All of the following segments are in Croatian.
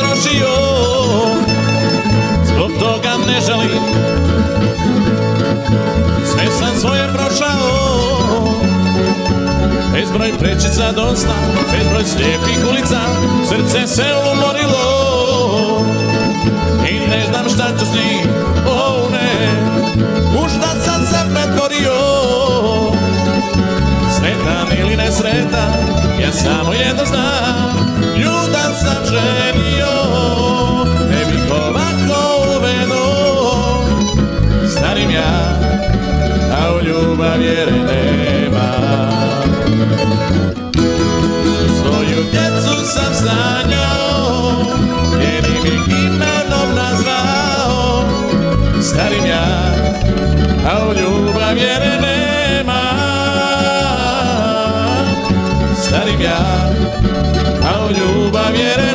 Potrošio. Zbog toga ne žalim Sve sam svoje prošao. Bezbroj prečica dosta Bezbroj slijepih ulica Srce se umorilo. I ne znam šta ću s njim Oh ne U šta sam se pretvorio. Sretan ili nesretan Ja samo jedno znam Starim ja A u ljubav vjere nema. Starim ja A u ljubav vjere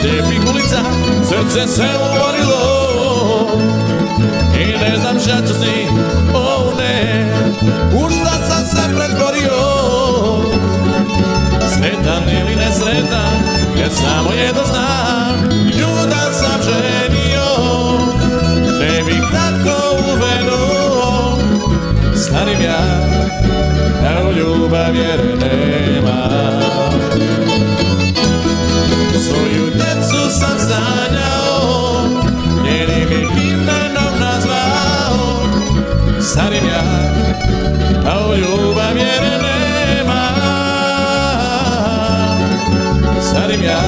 slijepih ulica Srce se umorilo I ne znam šta ću s njim Oh ne. U šta sam se pretvorio? Sretan ili nesretan Ja samo jedno znam. Ljudan sam ženio Ne bih tako uvenuo Starim ja A u ljubav vjere nema Starim ja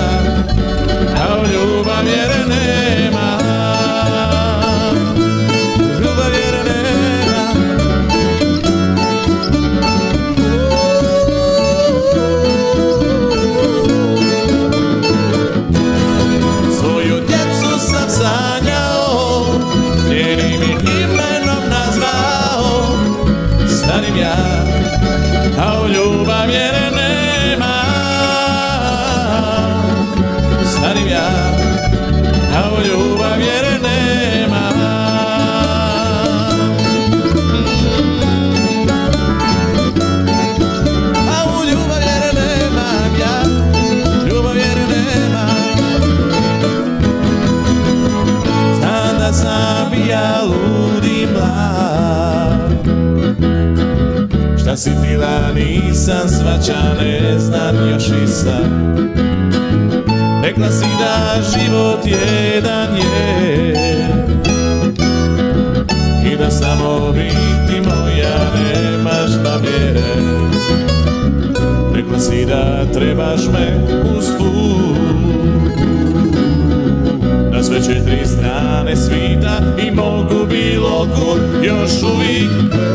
A u Šta si bila nisam svača ne znam još i sad. Rekla si da život jedan je I da samo biti moja nemaš namjere Rekla si da trebaš me uz Na sve četiri strane svita i mogu bilo kud Još uvijek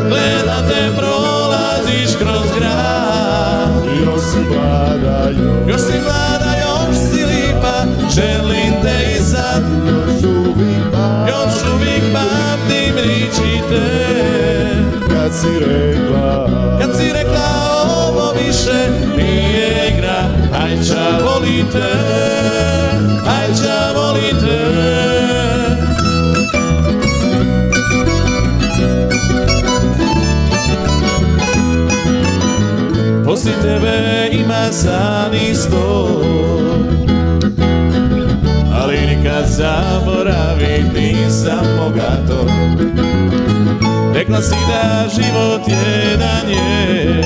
gledam te prolaziš kroz grad. Još si mlada, Još si mlada, još si lipa, želim te i sad. još uvijek pa Još uvijek pamtim riči te. Kad si rekla Kad si rekla ovo više nije igra. Ajča volite, ajča volite tebe ima san isto. Ali nikad zaboravit nisam moga to Rekla si da život jedan je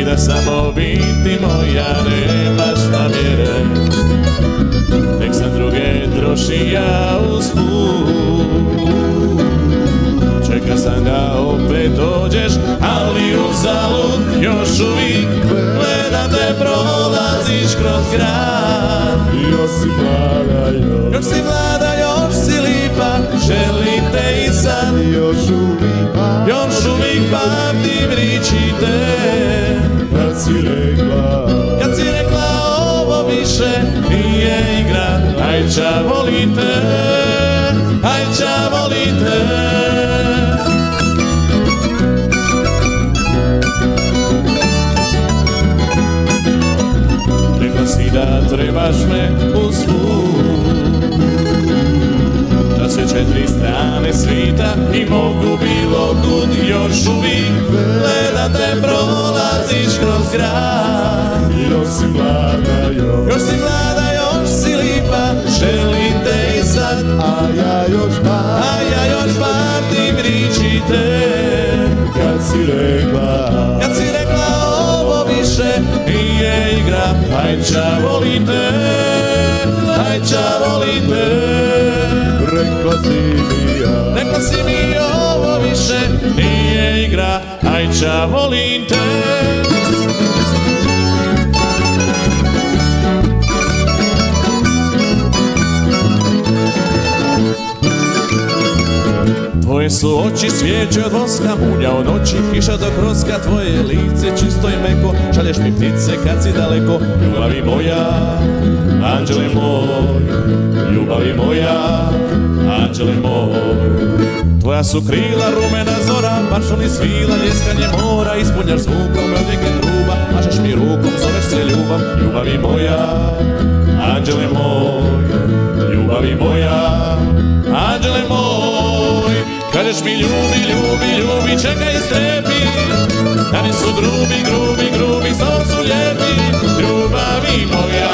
I da samo biti moja nemaš namjere Nek sam druge troši ja usput Čeka sam da opet dođeš, ali uzalud još uvijek Gledam te prolaziš kroz grad. Još si mlada, još. Još si mlada, još si lipa, želim te i sad. Još uvijek Još uvijek pamtim riči te. Kad si rekla. Kad si rekla ovo više nije igra ajča volite, ajča volite. Svita i mogu bilo kud još uvijek. Gleda te prolaziš kroz grad. Još si mlada još. Još si mlada, još si lipa, želite i sad. A ja još pa A ja još pamtim ričite. Kad si rekla. Kad si rekla ovo više nije igra Ajča volite, ajča volite Rekla si mi ja Rekla si mi ovo više nije igra Ajča volim te Su oči svijeće od voska, munja od oči, kiša do kroska, tvoje lice čisto i meko, šalješ mi ptice kad si daleko, ljubavi moja, anđele moj, ljubavi moja, anđele moj. Tvoja su krila rumena zora, maršali svila, ljeskanje mora, ispunjaš zvukom odjeke truba, mašaš mi rukom, zoveš se ljubav, ljubavi moja, anđele moj, ljubavi moja. Kažeš mi ljubi, ljubi, ljubi, čekaj strepi, da mi su grubi, grubi, grubi, samo su lijepi, ljubavi moja,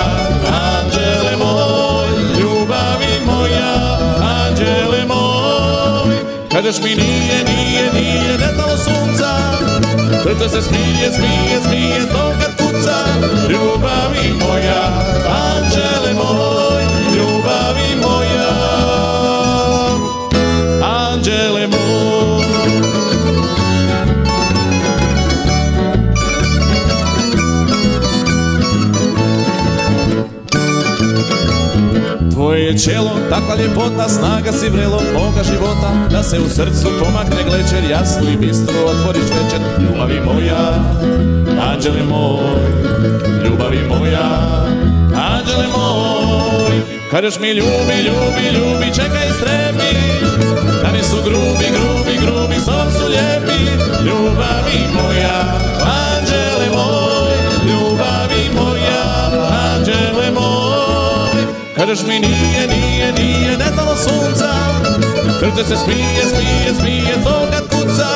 anđele moj, ljubavi moja, anđele moj. Kažeš mi nije, nije, nije, nestalo sunca, srce se smije, smije, smije, zbog kad kuca, ljubavi moja, čelo, takva ljepota, snaga si vrelo moga života. Da se u srcu pomakne glečer, jasno i bistro otvoriš večer. Ljubavi moja, anđele moj, ljubavi moja, anđele moj. Kažeš mi ljubi, ljubi, ljubi, čekaj strepi Da mi su grubi, grubi, Kažeš mi nije, nije, nije nestalo sunca. Srce se smije, smije, smije, kad kuca.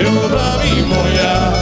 Ljubavi moja